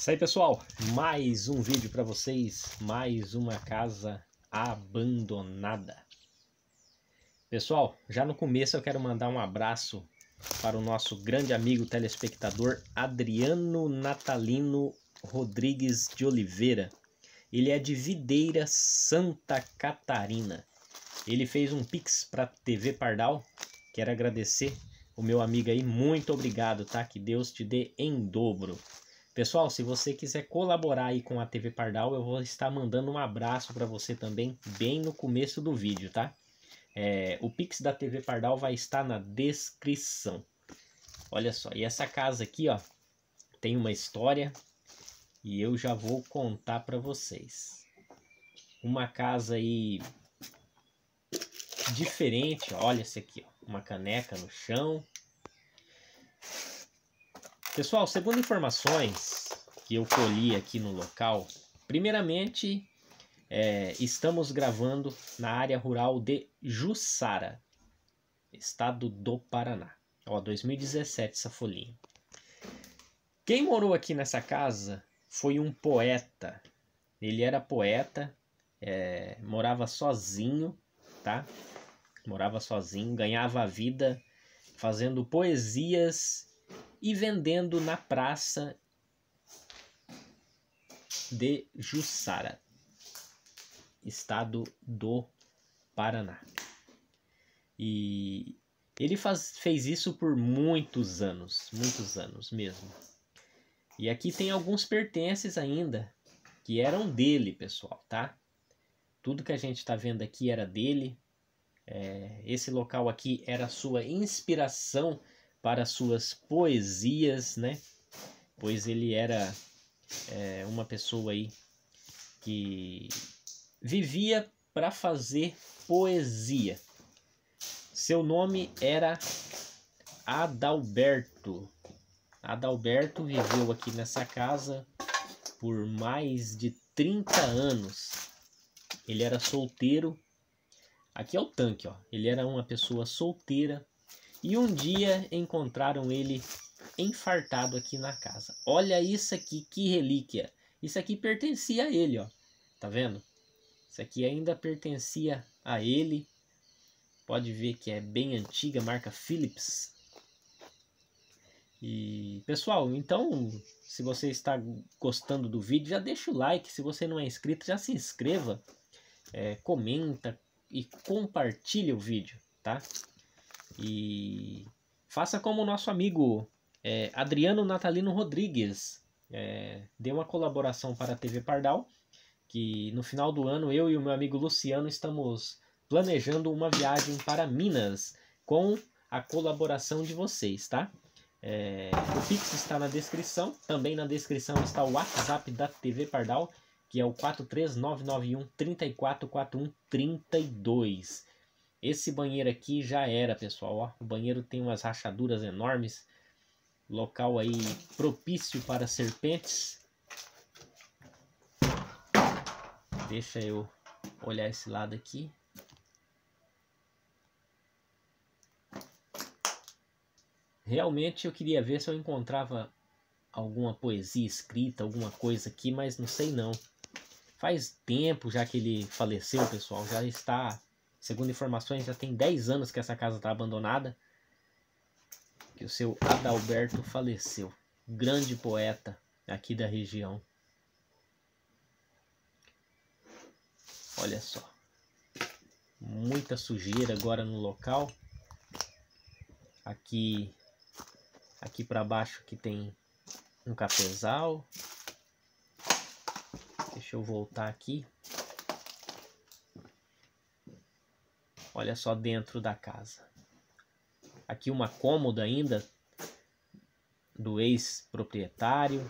Isso aí, pessoal. Mais um vídeo para vocês. Mais uma casa abandonada. Pessoal, já no começo eu quero mandar um abraço para o nosso grande amigo telespectador Adriano Natalino Rodrigues de Oliveira. Ele é de Videira, Santa Catarina. Ele fez um pix para TV Pardal. Quero agradecer o meu amigo aí. Muito obrigado, tá? Que Deus te dê em dobro. Pessoal, se você quiser colaborar aí com a TV Pardal, eu vou estar mandando um abraço para você também, bem no começo do vídeo, tá? É, o Pix da TV Pardal vai estar na descrição. Olha só, e essa casa aqui, ó, tem uma história e eu já vou contar para vocês. Uma casa aí diferente, olha essa aqui, ó, uma caneca no chão. Pessoal, segundo informações que eu colhi aqui no local, primeiramente é, estamos gravando na área rural de Jussara, estado do Paraná. Ó, 2017 essa folhinha. Quem morou aqui nessa casa foi um poeta. Ele era poeta, é, morava sozinho, tá? Morava sozinho, ganhava a vida fazendo poesias e vendendo na praça de Jussara, estado do Paraná. E ele faz, fez isso por muitos anos, muitos anos mesmo. E aqui tem alguns pertences ainda que eram dele, pessoal, tá? Tudo que a gente está vendo aqui era dele. É, esse local aqui era sua inspiração para suas poesias, né? Pois ele era é, uma pessoa aí que vivia para fazer poesia. Seu nome era Adalberto. Adalberto viveu aqui nessa casa por mais de 30 anos. Ele era solteiro. Aqui é o tanque, ó. Ele era uma pessoa solteira e um dia encontraram ele infartado aqui na casa. Olha isso aqui, que relíquia. Isso aqui pertencia a ele, ó. Tá vendo? Isso aqui ainda pertencia a ele. Pode ver que é bem antiga, marca Philips. E pessoal, então, se você está gostando do vídeo, já deixa o like. Se você não é inscrito, já se inscreva, é, comenta e compartilhe o vídeo, tá? E faça como o nosso amigo é, Adriano Natalino Rodrigues é, deu uma colaboração para a TV Pardal, que no final do ano eu e o meu amigo Luciano estamos planejando uma viagem para Minas com a colaboração de vocês, tá? É, o Pix está na descrição, também na descrição está o WhatsApp da TV Pardal, que é o 43991 3441 32. Esse banheiro aqui já era, pessoal. Ó. O banheiro tem umas rachaduras enormes. Local aí propício para serpentes. Deixa eu olhar esse lado aqui. Realmente eu queria ver se eu encontrava alguma poesia escrita, alguma coisa aqui, mas não sei não. Faz tempo já que ele faleceu, pessoal. Já está Segundo informações, já tem 10 anos que essa casa está abandonada. Que o seu Adalberto faleceu. Grande poeta aqui da região. Olha só. Muita sujeira agora no local. Aqui aqui para baixo que tem um cafezal. Deixa eu voltar aqui. Olha só dentro da casa. Aqui uma cômoda ainda do ex-proprietário.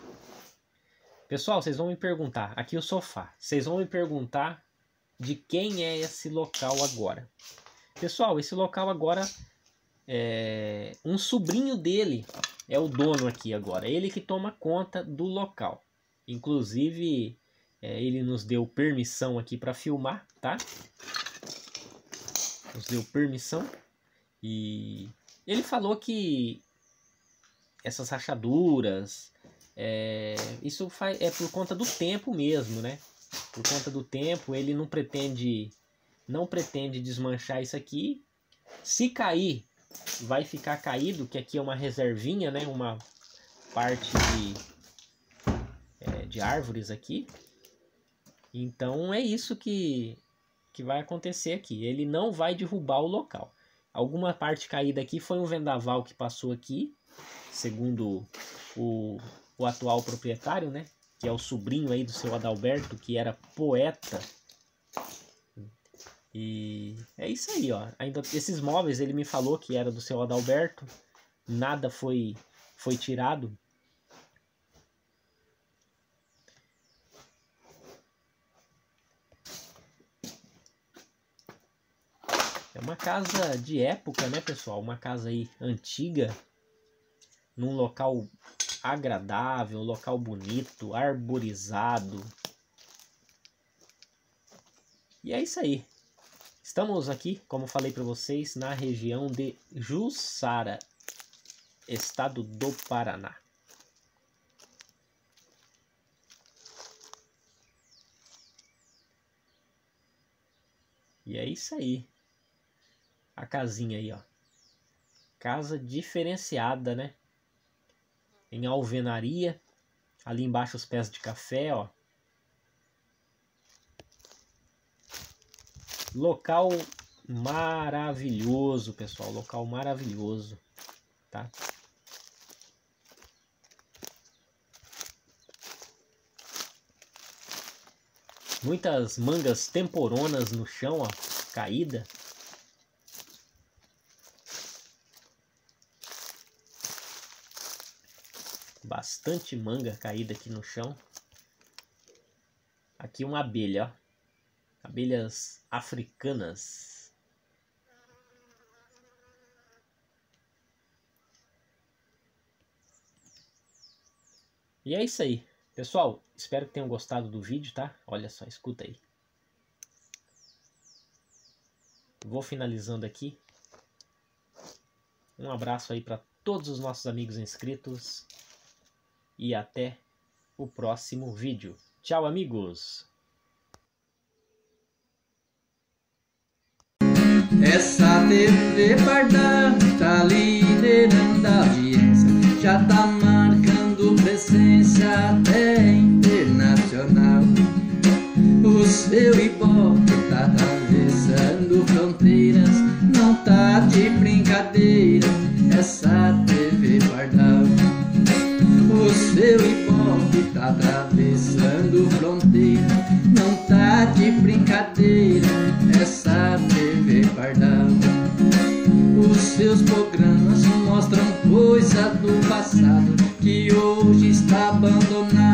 Pessoal, vocês vão me perguntar, aqui o sofá. Vocês vão me perguntar de quem é esse local agora. Pessoal, esse local agora é um sobrinho dele é o dono aqui agora. Ele que toma conta do local. Inclusive, é, ele nos deu permissão aqui para filmar, tá? Nos deu permissão e ele falou que essas rachaduras, É, isso faz, é por conta do tempo mesmo, né? Por conta do tempo, ele não pretende não pretende desmanchar isso aqui. Se cair, vai ficar caído, que aqui é uma reservinha, né? Uma parte de, é, de árvores aqui. Então é isso que, que vai acontecer aqui. Ele não vai derrubar o local. Alguma parte caída aqui foi um vendaval que passou aqui, segundo o, o atual proprietário, né? Que é o sobrinho aí do seu Adalberto, que era poeta. E é isso aí, ó. Ainda esses móveis ele me falou que era do seu Adalberto. Nada foi foi tirado. É uma casa de época, né, pessoal? Uma casa aí antiga, num local agradável, local bonito, arborizado. E é isso aí. Estamos aqui, como falei para vocês, na região de Jussara, estado do Paraná. E é isso aí. A casinha aí, ó. Casa diferenciada, né? Em alvenaria. Ali embaixo os pés de café, ó. Local maravilhoso, pessoal. Local maravilhoso, tá? Muitas mangas temporonas no chão, ó, caída. Bastante manga caída aqui no chão. Aqui uma abelha, ó. Abelhas africanas. E é isso aí. Pessoal, espero que tenham gostado do vídeo, tá? Olha só, escuta aí. Vou finalizando aqui. Um abraço aí para todos os nossos amigos inscritos. E até o próximo vídeo. Tchau, amigos! Essa TV Pardal tá liderando a audiência, já tá marcando presença até internacional. O seu seu ibope tá atravessando fronteiras, não tá de brincadeira. Essa TV Pardal. Os seus programas mostram coisa do passado que hoje está abandonado.